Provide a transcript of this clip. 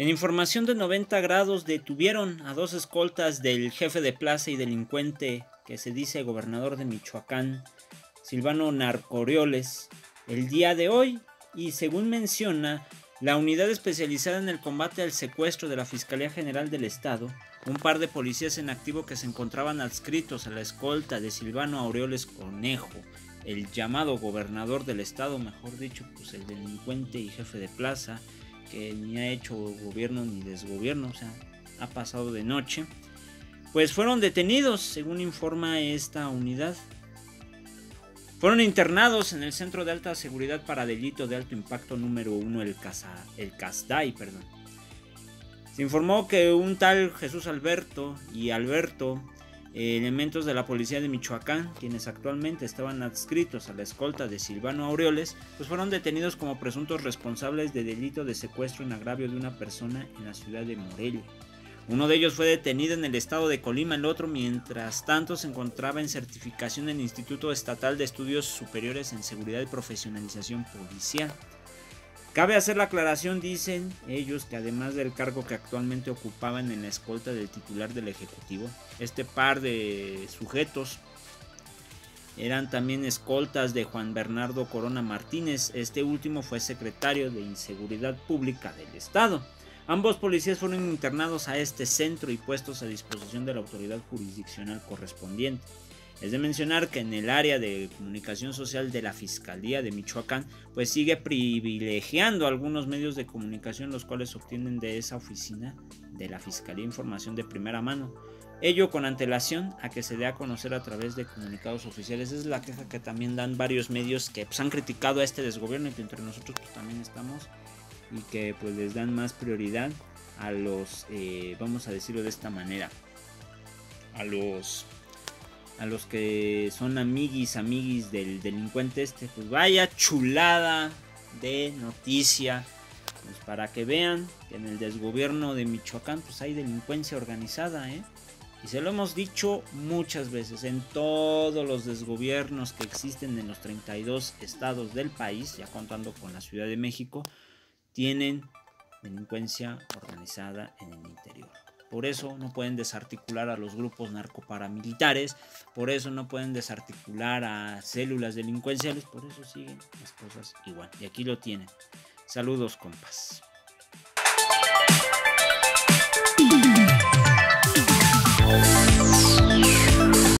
En información de 90 grados detuvieron a dos escoltas del jefe de plaza y delincuente que se dice gobernador de Michoacán, Silvano Narcorioles, el día de hoy. Y según menciona la unidad especializada en el combate al secuestro de la Fiscalía General del Estado, un par de policías en activo que se encontraban adscritos a la escolta de Silvano Aureoles Conejo, el llamado gobernador del estado, mejor dicho, pues el delincuente y jefe de plaza, que ni ha hecho gobierno ni desgobierno, o sea, ha pasado de noche, pues fueron detenidos, según informa esta unidad. Fueron internados en el Centro de Alta Seguridad para Delito de Alto Impacto número 1, el, el CASDAI, perdón. Se informó que un tal Jesús Alberto y Alberto elementos de la policía de Michoacán, quienes actualmente estaban adscritos a la escolta de Silvano Aureoles, pues fueron detenidos como presuntos responsables de delito de secuestro en agravio de una persona en la ciudad de Morelia. Uno de ellos fue detenido en el estado de Colima, el otro mientras tanto se encontraba en certificación en el Instituto Estatal de Estudios Superiores en Seguridad y Profesionalización Policial. Cabe hacer la aclaración, dicen ellos, que además del cargo que actualmente ocupaban en la escolta del titular del Ejecutivo, este par de sujetos eran también escoltas de Juan Bernardo Corona Martínez, este último fue secretario de Inseguridad Pública del Estado. Ambos policías fueron internados a este centro y puestos a disposición de la autoridad jurisdiccional correspondiente. Es de mencionar que en el área de comunicación social de la Fiscalía de Michoacán, pues sigue privilegiando algunos medios de comunicación los cuales obtienen de esa oficina de la Fiscalía información de primera mano. Ello con antelación a que se dé a conocer a través de comunicados oficiales. Es la queja que también dan varios medios que pues, han criticado a este desgobierno y que entre nosotros pues, también estamos y que pues les dan más prioridad a los, eh, vamos a decirlo de esta manera, a los a los que son amiguis, amiguis del delincuente este, pues vaya chulada de noticia. Pues para que vean que en el desgobierno de Michoacán pues hay delincuencia organizada, ¿eh? Y se lo hemos dicho muchas veces, en todos los desgobiernos que existen en los 32 estados del país, ya contando con la Ciudad de México, tienen delincuencia organizada en el interior. Por eso no pueden desarticular a los grupos narcoparamilitares, por eso no pueden desarticular a células delincuenciales, por eso siguen las cosas igual. Y aquí lo tienen. Saludos, compas.